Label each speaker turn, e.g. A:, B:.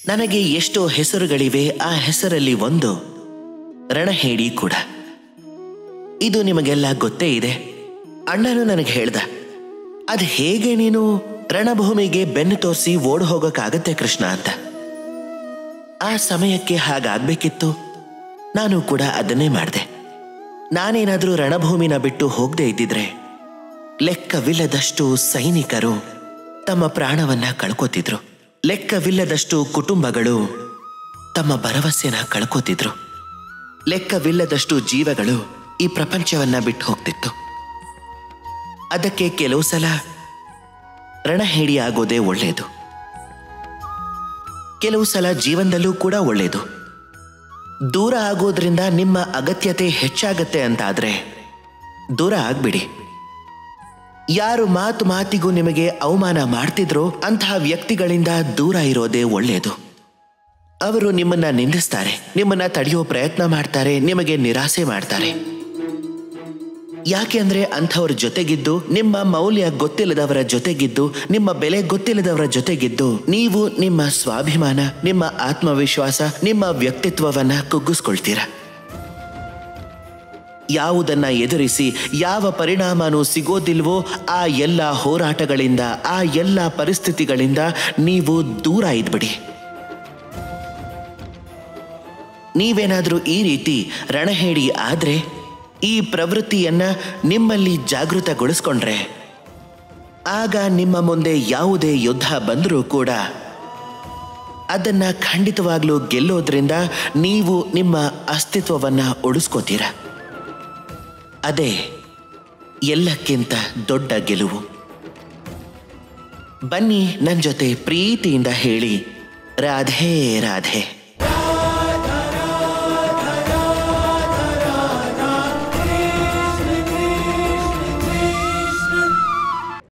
A: ನನಗೆ ಎಷ್ಟೋ ಹೆಸರುಗಳಿವೆ, ಆ ಹೆಸರಲ್ಲಿ ಒಂದು. ರಣಹೇಡಿ ಕೂಡ. ಇದು ನಿಮಗೆಲ್ಲ ಗೊತ್ತೇ ಇದೆ. ಅಣ್ಣನು ನನಗೆ ಹೇಳ್ದ, ಅದು ಹೇಗೆ ನೀನು ರಣಭೂಮಿಗೆ ಬೆನ್ನು ತೋರಿಸಿ ಓಡ್ ಹೋಗೋಕ್ಕಾಗತ್ತೆ ಕೃಷ್ಣ ಅಂತ. ಆ ಸಮಯಕ್ಕೆ ಹಾಗಾಗ್ಬೇಕಿತ್ತು. ನಾನು ಕೂಡ ಅದನ್ನೇ ಮಾಡಿದೆ. ನಾನೇನಾದ್ರೂ ರಣಭೂಮಿನ ಬಿಟ್ಟು ಹೋಗದೆ ಇದ್ದಿದ್ರೆ ಲೆಕ್ಕವಿಲ್ಲದಷ್ಟು ಸೈನಿಕರು ತಮ್ಮ ಪ್ರಾಣವನ್ನ ಕಳ್ಕೋತಿದ್ರು. ಲೆಕ್ಕವಿಲ್ಲದಷ್ಟು ಕುಟುಂಬಗಳು ತಮ್ಮ ಭರವಸೆನ ಕಳ್ಕೋತಿದ್ರು. ಲೆಕ್ಕವಿಲ್ಲದಷ್ಟು ಜೀವಗಳು ಈ ಪ್ರಪಂಚವನ್ನ ಬಿಟ್ಟು ಹೋಗ್ತಿತ್ತು. ಅದಕ್ಕೆ ಕೆಲವು ಸಲ ರಣಹೇಡಿ ಆಗೋದೇ ಒಳ್ಳೆಯದು ಕೆಲವು ಸಲ ಜೀವನದಲ್ಲೂ ಕೂಡ ಒಳ್ಳೆಯದು ದೂರ ಆಗೋದ್ರಿಂದ ನಿಮ್ಮ ಅಗತ್ಯತೆ ಹೆಚ್ಚಾಗತ್ತೆ ಅಂತಾದ್ರೆ ದೂರ ಆಗ್ಬಿಡಿ. ಯಾರು ಮಾತು ಮಾತಿಗೂ ನಿಮಗೆ ಅವಮಾನ ಮಾಡ್ತಿದ್ರೋ ಅಂತಹ ವ್ಯಕ್ತಿಗಳಿಂದ ದೂರ ಇರೋದೇ ಒಳ್ಳೆಯದು. ಅವರು ನಿಮ್ಮನ್ನ ನಿಂದಿಸ್ತಾರೆ, ನಿಮ್ಮನ್ನ ತಡೆಯೋ ಪ್ರಯತ್ನ ಮಾಡ್ತಾರೆ, ನಿಮಗೆ ನಿರಾಸೆ ಮಾಡ್ತಾರೆ. ಯಾಕೆ ಅಂದ್ರೆ ಅಂಥವ್ರ ಜೊತೆಗಿದ್ದು, ನಿಮ್ಮ ಮೌಲ್ಯ ಗೊತ್ತಿಲ್ಲದವರ ಜೊತೆಗಿದ್ದು, ನಿಮ್ಮ ಬೆಲೆ ಗೊತ್ತಿಲ್ಲದವರ ಜೊತೆಗಿದ್ದು, ನೀವು ನಿಮ್ಮ ಸ್ವಾಭಿಮಾನ, ನಿಮ್ಮ ಆತ್ಮವಿಶ್ವಾಸ, ನಿಮ್ಮ ವ್ಯಕ್ತಿತ್ವವನ್ನ ಕುಗ್ಗಿಸ್ಕೊಳ್ತೀರ. ಯಾವುದನ್ನ ಎದುರಿಸಿ ಯಾವ ಪರಿಣಾಮನೂ ಸಿಗೋದಿಲ್ವೋ ಆ ಎಲ್ಲ ಹೋರಾಟಗಳಿಂದ, ಆ ಎಲ್ಲ ಪರಿಸ್ಥಿತಿಗಳಿಂದ ನೀವು ದೂರ ಇದ್ಬಿಡಿ. ನೀವೇನಾದರೂ ಈ ರೀತಿ ರಣಹೇಡಿ ಆದರೆ ಈ ಪ್ರವೃತ್ತಿಯನ್ನ ನಿಮ್ಮಲ್ಲಿ ಜಾಗೃತಗೊಳಿಸ್ಕೊಂಡ್ರೆ, ಆಗ ನಿಮ್ಮ ಮುಂದೆ ಯಾವುದೇ ಯುದ್ಧ ಬಂದರೂ ಕೂಡ ಅದನ್ನು ಖಂಡಿತವಾಗ್ಲೂ ಗೆಲ್ಲೋದ್ರಿಂದ ನೀವು ನಿಮ್ಮ ಅಸ್ತಿತ್ವವನ್ನು ಉಳಿಸ್ಕೋತೀರ. ಅದೇ ಎಲ್ಲಕ್ಕಿಂತ ದೊಡ್ಡ ಗೆಲುವು. ಬನ್ನಿ ನನ್ನ ಜೊತೆ ಪ್ರೀತಿಯಿಂದ ಹೇಳಿ. ರಾಧೆ ರಾಧೆ.